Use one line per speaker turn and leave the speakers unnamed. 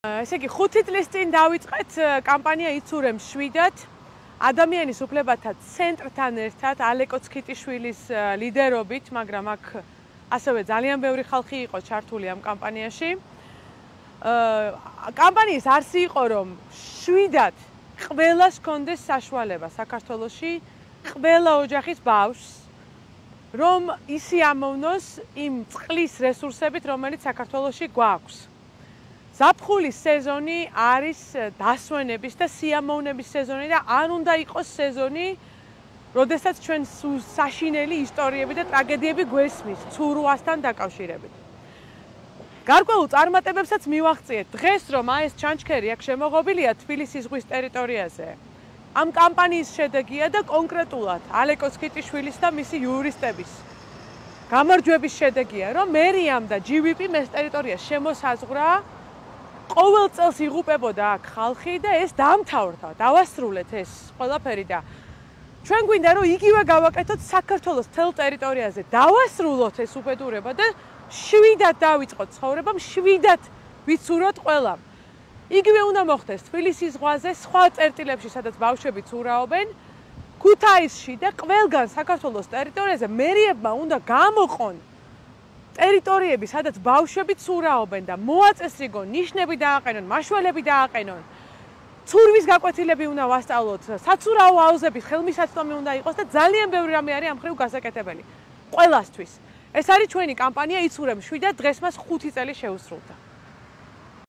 ესე იგი 5 წლის წინ დავიწყეთ კამპანია იცურემ 7-დან ადამიანის უფლებათა ცენტრთან ერთად ალეკო ცკიტიშვილის ლიდერობით, მაგრამ აქ ასევე ძალიან ბევრი ხალხი იყო ჩართული ამ კამპანიაში. აა კამპანიის არსი იყო რომ 7-დან ყველას კონდეს საშუალება საქართველოსში, ყველა ოჯახის ბავშვს რომ ისი ამოვნოს იმ წყლის რესურსებით, რომელიც საქართველოსში გვაქვს. ზაფხულის სეზონი არის დასვენების და სიამოვნების სეზონი და არ უნდა იყოს სეზონი, როდესაც ჩვენ საშინელი ისტორიები და ტრაგედიები გვესმის ცურვასთან დაკავშირებით. გარკვეულ წარმატებებსაც მივაღწიეთ დღეს, რომ აი ეს ჩანჩქერი აქ შემოღობილია თბილისის ზღვის ტერიტორიაზე. ამ კამპანიის შედეგია და კონკრეტულად ალეკოს ქიტიშვილის და მისი იურისტების გამარჯვების შედეგია, რომ მერიამ და GVP მეს ტერიტორიას შემოსაზღვრა ყოველ წელს იღუპებოდა აქ ხალხი და ეს დამთავრდა. დავასრულეთ ეს ყველაფერი და ჩვენ გვინდა რომ იგივე გავაკეთოთ საქართველოს თელ ტერიტორიაზე. დავასრულოთ ეს უბედურება და შვიდად დავიწყოთ ცხოვრება, შვიდად ვიცუროთ ყველა. იგივე უნდა მოხდეს თბილისის ზღვაზე, სხვა წერტილებში, სადაც ბავშვები ცურაობენ. ქუთაისში და ყველგან საქართველოს ტერიტორიაზე მერიებმა უნდა გამოყონ ტერიტორიები, სადაც ბავშვები ცურაობენ და მოაწესრიგონ, ნიშნები დააყენონ, მაშველები დააყენონ. ცურვის გაკვეთილები უნდა ვასწავლოთ, საცურაო აუზების ხელმისაწვდომი უნდა იყოს და ძალიან ბევრი რამე არის ამ ხრივ გასაკეთებელი. ყველასთვის. ეს არის ჩვენი კამპანია იცურემ 7 და დღეს მას 5 წელი შეუსრულდა.